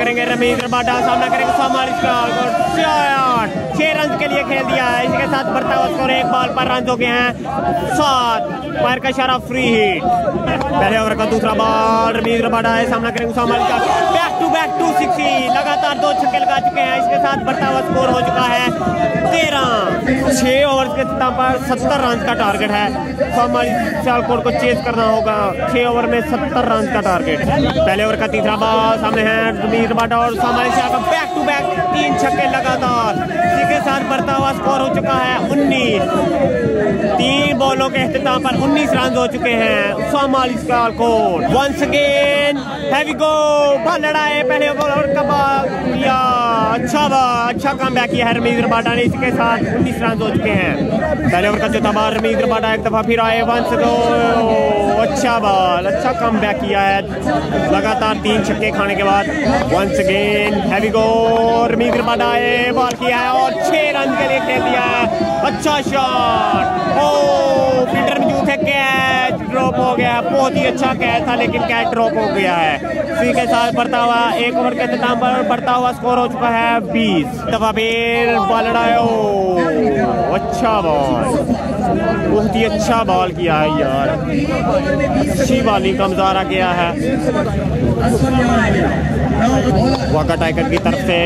करेंगे रमीज बाडा सामना करेंगे सोमाली शॉट छह रन के लिए खेल दिया है। इसके साथ बढ़ता हुआ स्कोर एक बॉल पर रन हो गए हैं। सात पैर का इशारा फ्री हिट पहले ओवर का दूसरा बॉल रमीज बाडा है, सामना करेंगे Somali back to back two sixty, लगातार दो छक्के लगा चुके हैं। इसके साथ बढ़ता हुआ स्कोर हो चुका है तेरह। छह ओवर के पर सत्तर रन का टारगेट है। सोमाली सियालकोट को चेज करना होगा। छह ओवर में सत्तर रन का टारगेट। पहले ओवर का तीसरा बॉल सामने है रमीज रबाडा और सोमाली सियाल का बैक टू बैक तीन छक्के लगातार। इसी के साथ बढ़ता हुआ स्कोर हो चुका है उन्नीस। तीन बॉलों के अख्ताम पर 19 रन हो चुके हैं Somali Sialkot once again heavy go ball लड़ाए पहले ओवर का बॉल किया अच्छा अच्छा काम बैक किया है रमीज रबाडा ने, इसके साथ 19 रन हो चुके हैं। पहले ओवर का चौथा बॉल रमीज रबाडा एक दफ़ा फिर आए गो अच्छा बॉल अच्छा कम बैक किया है। लगातार तीन छक्के खाने के बाद once again heavy go Ramiz Rabada ball किया है और छह रन के लिए खेल दिया है। अच्छा शॉट ओ बहुत ही अच्छा कैच था, लेकिन कैच ड्रॉप हो गया है। इसी के साथ बढ़ता हुआ, एक ओवर के अख्ताम पर बढ़ता हुआ स्कोर हो चुका है बीस। दफ़ा फिर बॉल लड़ाया अच्छा बॉल। बहुत ही अच्छा बॉल किया है यार। अच्छी बॉलिंग का मुजाहरा किया है। वाका टाइगर की तरफ़ से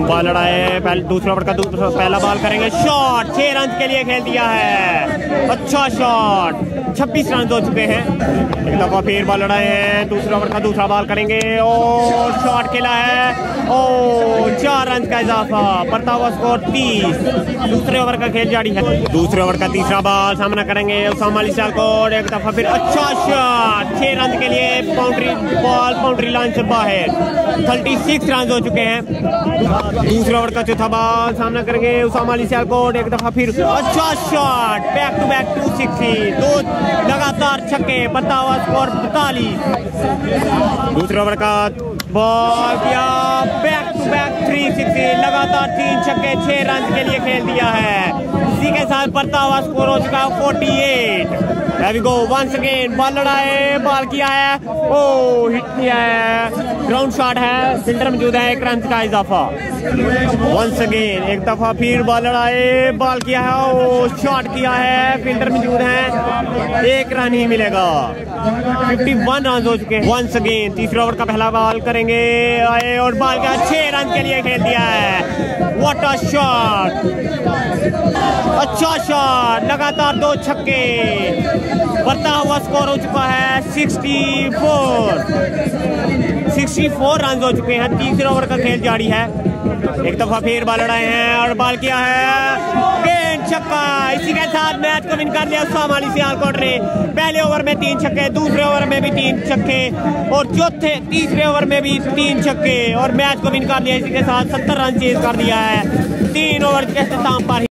बॉल लड़ाए पहले दूसरा ओवर का दूसरा, पहला बॉल करेंगे। शॉट, छह रन के लिए खेल दिया है। अच्छा शॉट। 26 रन हो चुके हैं। एक दफ़ा फिर बॉल लड़ाए हैं, दूसरा ओवर का दूसरा बॉल करेंगे, और शॉट खेला है ओ चार रन का इजाफा। हुआ स्कोर तीस। दूसरे ओवर का खेल जारी है। दूसरे ओवर का तीसरा बॉल सामना करेंगे उसामा एक दफ़ा फिर अच्छा शॉट छह रन के लिए बाउंड्री बॉल बाउंड्री लाइन से बाहर। थर्टी सिक्स रन हो चुके हैं। दूसरे ओवर का चौथा बॉल सामना करेंगे उसामा अली सियालकोट एक दफ़ा फिर अच्छा shot back to back two sixty दो लगातार छक्के हुआ स्कोर बतालीस दूसरे ओवर का बॉल किया। Back to back three sixty लगातार तीन छक्के, छह रन के लिए खेल दिया है। इसी के साथ बढ़ता हुआ स्कोर हो चुका forty eight. Heavy go once again ball लड़ाए ball किया है। ओ हिट किया है। ग्राउंड शॉट है। फील्डर मौजूद है एक रन का इजाफा। वंस अगेन एक दफ़ा फिर बॉल लड़ाए बॉल किया है। ओ शॉट किया है। फील्डर मौजूद है। एक रन ही मिलेगा। 51 रन हो चुके हैं। वंस अगेन तीसरे ओवर का पहला बॉल करेंगे। आए और बॉल का छह रन के लिए खेल दिया है। व्हाट अ शॉट अच्छा शॉट लगातार दो छक्के। बढ़ता हुआ स्कोर हो चुका है 64 64 रन हो चुके हैं, तीसरे ओवर का खेल जारी है। एक दफ़ा फिर बॉल लड़ाए हैं और बॉल किया है गेंद छक्का। इसी के साथ मैच को विन कर लिया सोमाली सियालकोट ने पहले ओवर में तीन छक्के, दूसरे ओवर में भी तीन छक्के और चौथे, तीसरे ओवर में भी तीन छक्के और मैच को विन कर लिया। इसी के साथ सत्तर रन चेज कर दिया है। तीन ओवर के अख्ताम पर